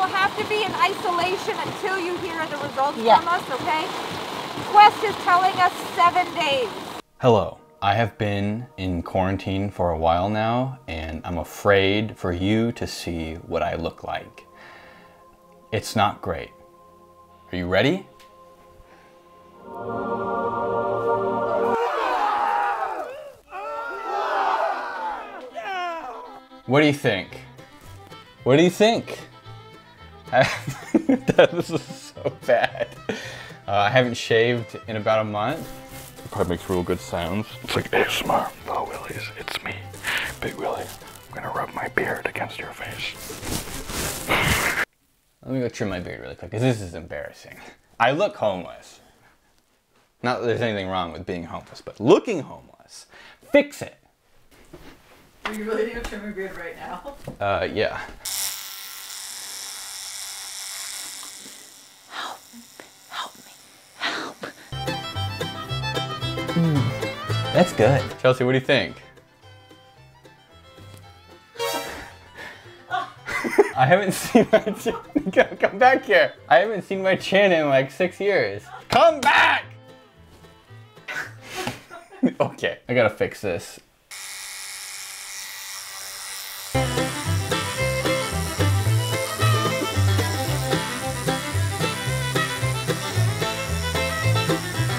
will have to be in isolation until you hear the results Yeah. from us, okay? Quest is telling us seven days. Hello. I have been in quarantine for a while now, and I'm afraid for you to see what I look like. It's not great. Are you ready? What do you think? What do you think? this is so bad. Uh, I haven't shaved in about a month. It Probably makes real good sounds. It's like ASMR. Oh, Willies, it's me, Big Willie. I'm gonna rub my beard against your face. Let me go trim my beard really quick, because this is embarrassing. I look homeless. Not that there's anything wrong with being homeless, but looking homeless. Fix it. Are you really gonna trim your beard right now? Uh, yeah. That's good. Chelsea, what do you think? I haven't seen my chin. Come- back here. I haven't seen my chin in like six years. Come back! okay, I gotta fix this.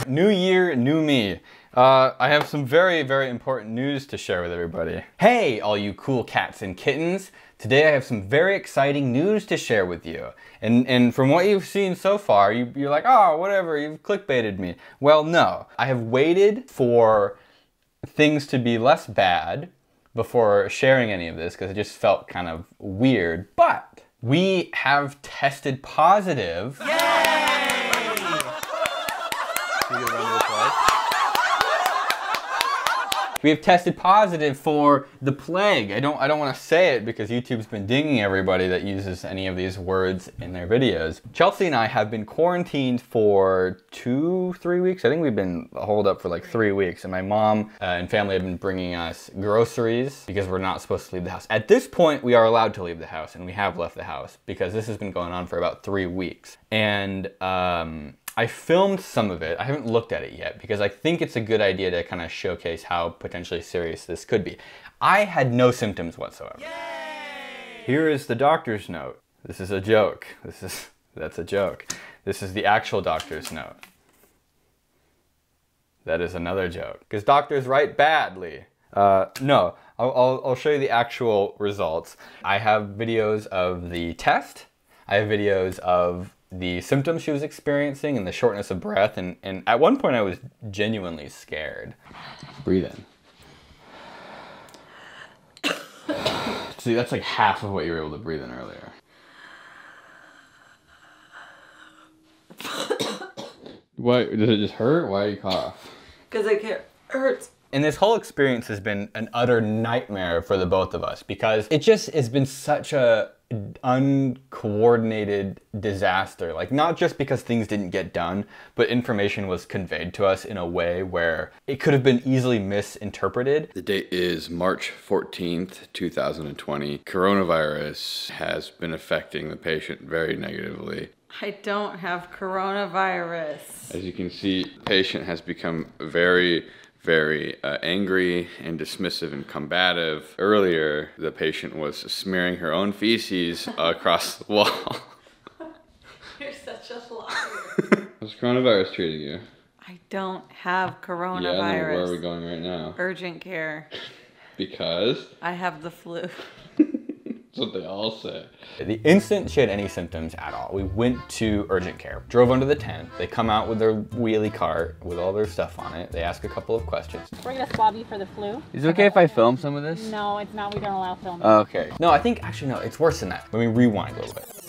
New year, new me. Uh, I have some very, very important news to share with everybody. Hey, all you cool cats and kittens. Today I have some very exciting news to share with you. And, and from what you've seen so far, you, you're like, oh, whatever, you've clickbaited me. Well, no. I have waited for things to be less bad before sharing any of this because it just felt kind of weird. But we have tested positive we get a round of applause? We have tested positive for the plague. I don't I don't want to say it because YouTube's been dinging everybody that uses any of these words in their videos. Chelsea and I have been quarantined for two, three weeks. I think we've been holed up for like three weeks. And my mom uh, and family have been bringing us groceries because we're not supposed to leave the house. At this point, we are allowed to leave the house, and we have left the house because this has been going on for about three weeks. And um, I filmed some of it. I haven't looked at it yet because I think it's a good idea to kind of showcase how potentially serious this could be. I had no symptoms whatsoever. Here is the doctor's note. This is a joke. This is that's a joke. This is the actual doctor's note. That is another joke. Because doctors write badly. Uh, no, I'll, I'll, I'll show you the actual results. I have videos of the test. I have videos of the symptoms she was experiencing and the shortness of breath. And, and at one point, I was genuinely scared. Breathe in. See, that's like half of what you were able to breathe in earlier. Why does it just hurt? Why do you cough? Because it ca- hurts. And this whole experience has been an utter nightmare for the both of us because it just has been such a uncoordinated disaster. Like not just because things didn't get done, but information was conveyed to us in a way where it could have been easily misinterpreted. The date is March 14th, 2020. Coronavirus has been affecting the patient very negatively. I don't have coronavirus. As you can see, the patient has become very, very uh, angry and dismissive and combative. Earlier, the patient was smearing her own feces across the wall. You're such a liar. How's coronavirus treating you? I don't have Yeah, coronavirus. no, where are we going right now? Urgent care. Because I have the flu. That's what they all say. The instant she had any symptoms at all, we went to urgent care, drove under the tent. They come out with their wheelie cart with all their stuff on it. They ask a couple of questions. We're gonna swab you for the flu. Is it okay if I film some of this? No, it's not. We don't allow filming. Okay. No, I think actually no, it's worse than that. Let me rewind a little bit.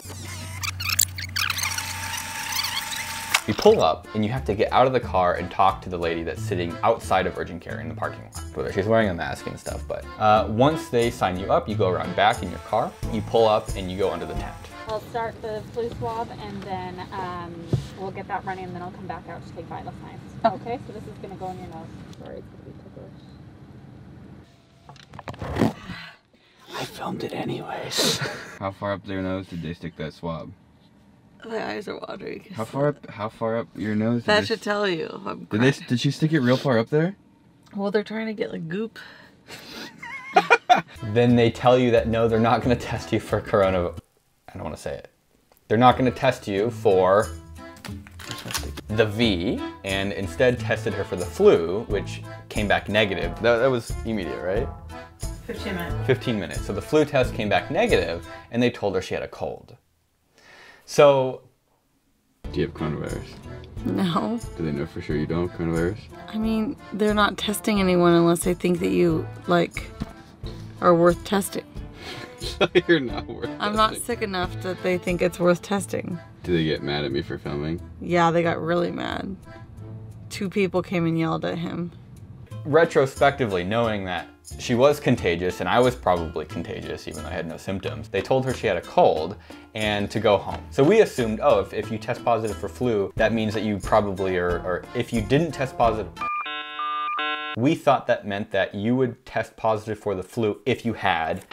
You pull up and you have to get out of the car and talk to the lady that's sitting outside of urgent care in the parking lot. Whether She's wearing a mask and stuff, but uh, once they sign you up, you go around back in your car, you pull up and you go under the tent. I'll start the flu swab and then um, we'll get that running and then I'll come back out to take vital signs. Okay, so this is gonna go in your nose. Sorry, it's gonna be ticklish. I filmed it anyways. How far up their nose did they stick that swab? My eyes are watering. How far up? How far up your nose? Did That they- should tell you. I'm Did they? Did she stick it real far up there? Well, they're trying to get like goop. Then they tell you that no, they're not going to test you for corona. I don't want to say it. They're not going to test you for the V, and instead tested her for the flu, which came back negative. That, that was immediate, right? 15 minutes. 15 minutes. So the flu test came back negative, and they told her she had a cold. So, Do you have coronavirus? No. Do they know for sure you don't have coronavirus? I mean, they're not testing anyone unless they think that you, like, are worth testing. So you're not worth I'm not sick enough that they think it's worth testing. Do they get mad at me for filming? Yeah, they got really mad. Two people came and yelled at him. retrospectively, knowing that she was contagious and I was probably contagious, even though I had no symptoms, they told her she had a cold and to go home. So we assumed, oh, if, if you test positive for flu, that means that you probably are, or if you didn't test positive, we thought that meant that you would test positive for the flu if you had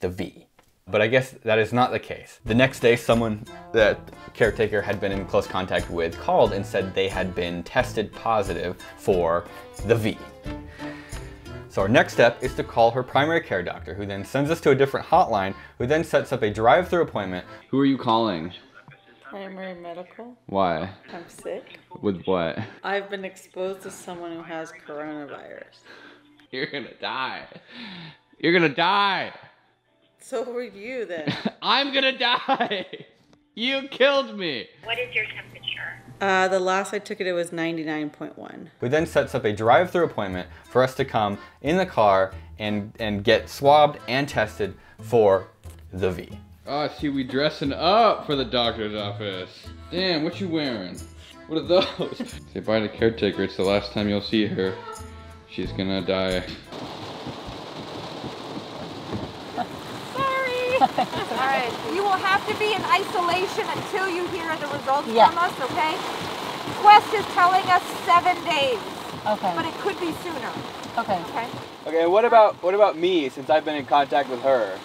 the V. But I guess that is not the case. The next day, someone that caretaker had been in close contact with called and said they had been tested positive for the V. So our next step is to call her primary care doctor, who then sends us to a different hotline, who then sets up a drive-through appointment. Who are you calling? Primary medical. Why? I'm sick. With what? I've been exposed to someone who has coronavirus. You're gonna die. You're gonna die. So were you then? I'm gonna die. You killed me. What is your temperature? Uh, the last I took it, it was 99.1. Who then sets up a drive-through appointment for us to come in the car and, and get swabbed and tested for the V. Oh, I see we dressing up for the doctor's office. Damn, what you wearing? What are those? Say bye to caretaker. It's the last time you'll see her. She's gonna die. Sorry. All right. You will have to be in isolation until you hear the results Yeah. from us, okay? Quest is telling us seven days, Okay. but it could be sooner, Okay. okay? Okay, what about what about me since I've been in contact with her?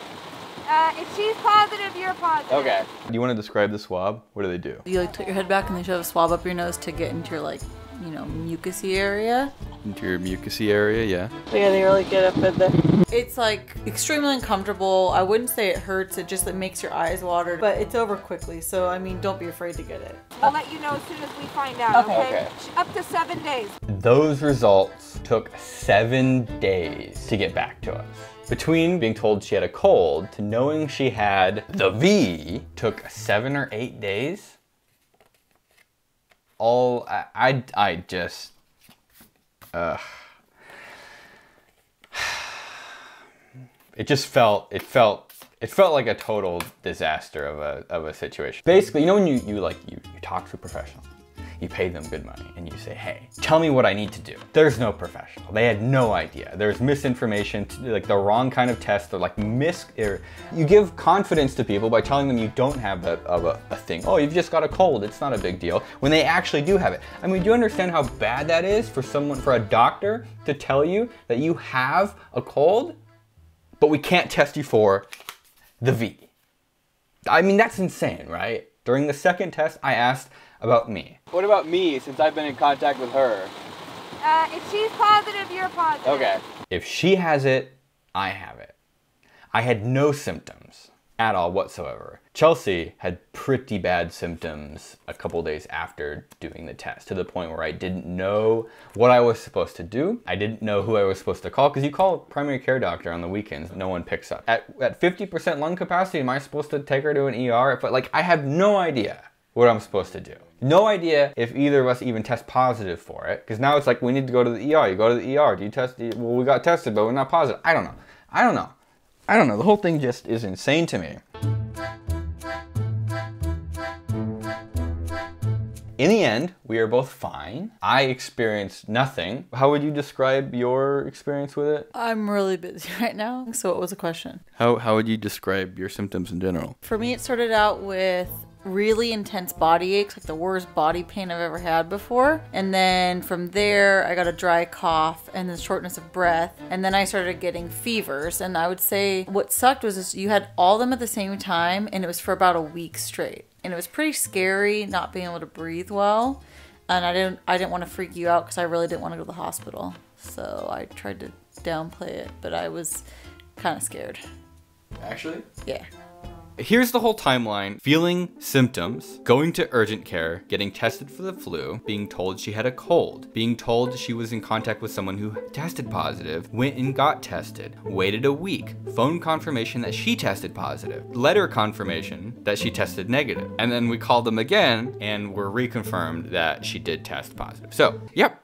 Uh, if she's positive, you're positive. Okay. Do you want to describe the swab? What do they do? You like put your head back and they shove a swab up your nose to get into your like, you know, mucusy area. Into your mucusy area, yeah. Yeah, they really get up in there. It's like extremely uncomfortable. I wouldn't say it hurts. It just it makes your eyes water, but it's over quickly. So I mean, don't be afraid to get it. I'll let you know as soon as we find out, Okay. okay? Okay. Up to seven days. Those results took seven days to get back to us. Between being told she had a cold to knowing she had the V took seven or eight days. All I, I, I just, ugh. It just felt, it felt, it felt like a total disaster of a, of a situation. Basically, you know when you, you like, you, you talk to a professional, you pay them good money and you say, hey, tell me what I need to do. There's no professional. They had no idea. There's misinformation, like the wrong kind of test. They're like mis. er, You give confidence to people by telling them you don't have of a, a thing. Oh, you've just got a cold. It's not a big deal. When they actually do have it. I mean, do you understand how bad that is for someone, for a doctor to tell you that you have a cold, but we can't test you for the V? I mean, that's insane, right? During the second test, I asked about me. What about me since I've been in contact with her? Uh, if she's positive, you're positive. Okay. If she has it, I have it. I had no symptoms at all whatsoever. Chelsea had pretty bad symptoms a couple days after doing the test to the point where I didn't know what I was supposed to do. I didn't know who I was supposed to call because you call a primary care doctor on the weekends, no one picks up. At, at 50% lung capacity, am I supposed to take her to an ER? But like, I have no idea what I'm supposed to do. No idea if either of us even test positive for it, because now it's like we need to go to the ER. You go to the ER. Do you test? do you- Well, we got tested, but we're not positive. I don't know. I don't know. I don't know. The whole thing just is insane to me. In the end, we are both fine. I experienced nothing. How would you describe your experience with it? I'm really busy right now. So what was the question? How, how would you describe your symptoms in general? For me, it started out with really intense body aches, like the worst body pain I've ever had before. And then from there, I got a dry cough and then shortness of breath. And then I started getting fevers. And I would say what sucked was this, you had all of them at the same time, and it was for about a week straight. And it was pretty scary not being able to breathe well. And I didn't, I didn't want to freak you out because I really didn't want to go to the hospital. So I tried to downplay it, but I was kind of scared. Actually? Yeah. Here's the whole timeline feeling symptoms, going to urgent care, getting tested for the flu, being told she had a cold, being told she was in contact with someone who tested positive, went and got tested, waited a week, phone confirmation that she tested positive, letter confirmation that she tested negative, and then we called them again and were reconfirmed that she did test positive. So, yep.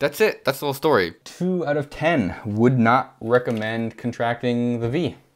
That's it. That's the whole story. Two out of 10 would not recommend contracting the V.